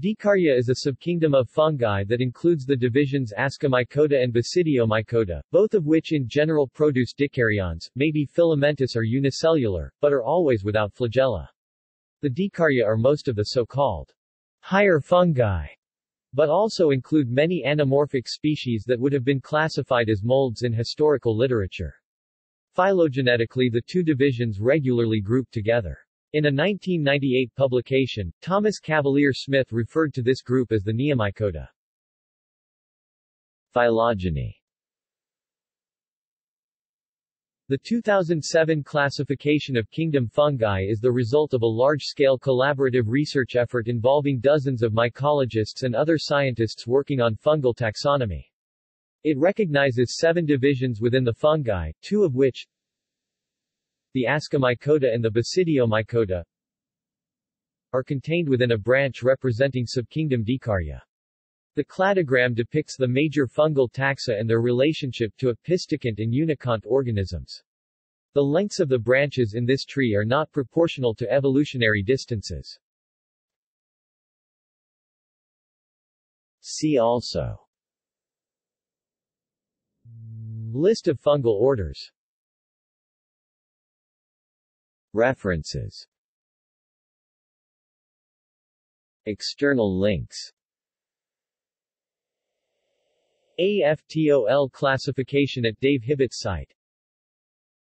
Dikarya is a subkingdom of fungi that includes the divisions Ascomycota and Basidiomycota, both of which in general produce dikaryons, may be filamentous or unicellular, but are always without flagella. The Dikarya are most of the so-called higher fungi, but also include many anamorphic species that would have been classified as molds in historical literature. Phylogenetically the two divisions regularly group together. In a 1998 publication, Thomas Cavalier Smith referred to this group as the Neomycota. Phylogeny The 2007 classification of kingdom fungi is the result of a large-scale collaborative research effort involving dozens of mycologists and other scientists working on fungal taxonomy. It recognizes seven divisions within the fungi, two of which, the Ascomycota and the Basidiomycota, are contained within a branch representing subkingdom Dikarya. The cladogram depicts the major fungal taxa and their relationship to opisthokont and unikont organisms. The lengths of the branches in this tree are not proportional to evolutionary distances. See also List of fungal orders References. External links. AFTOL classification at Dave Hibbett's site